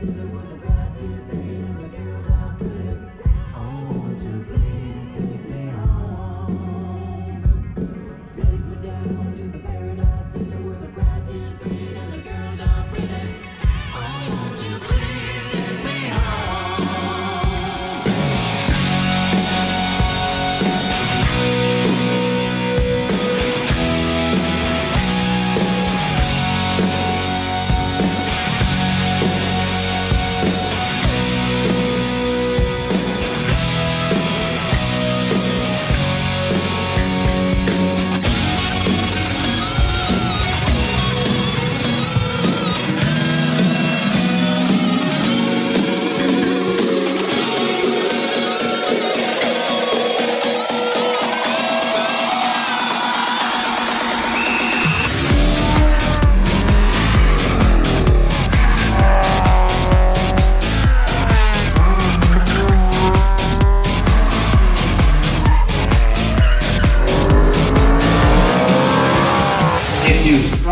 If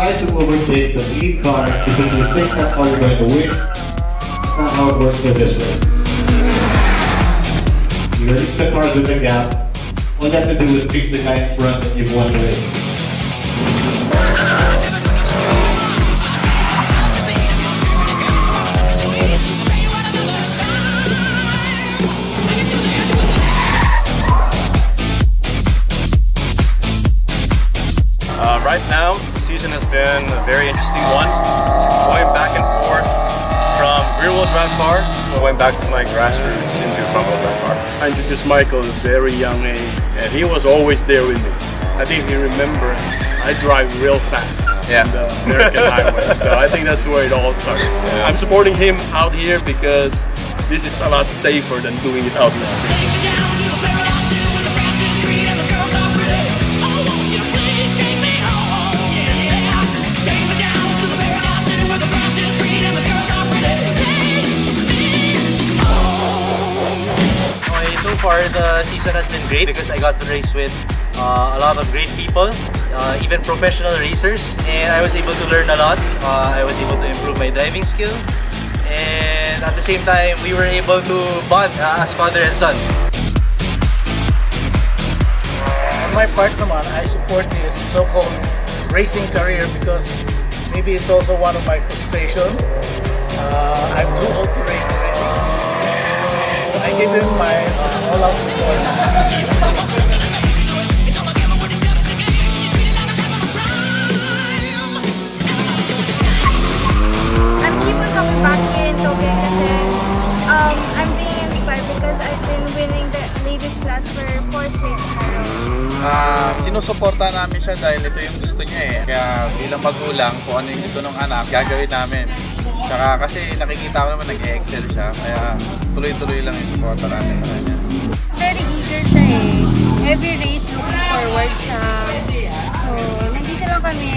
try to overtake the lead car because you think that's how you're going to win, that's not how it works with this way. You release the cars in the gap. All you have to do is pick the guy in front and you've won the race. Uh, right now, season has been a very interesting one. Going back and forth from rear-wheel drive car, going back to my grassroots into front-wheel drive car. I introduced Michael at a very young age, and he was always there with me. I think he remembers I drive real fast Yeah. the American highway, so I think that's where it all started. I'm supporting him out here because this is a lot safer than doing it out in the streets. Far the season has been great because I got to race with uh, a lot of great people, uh, even professional racers, and I was able to learn a lot. Uh, I was able to improve my driving skill, and at the same time, we were able to bond uh, as father and son. On my part naman, I support this so-called racing career because maybe it's also one of my frustrations. Uh, I'm too old to race I give him my uh, all-out support. I'm keeping coming back here in Tokyo kasi um, I'm being inspired because I've been winning the ladies class for four straight years. Ah, sinusuporta namin siya dahil ito yung gusto niya eh. Kaya bilang magulang, kung ano yung gusto ng anak, gagawin namin. Tsaka kasi nakikita ko naman nag-excel siya, kaya tuloy-tuloy lang yung suporta namin sa kanya. Very eager siya eh. Every race looking forward siya. So, nandito lang kami.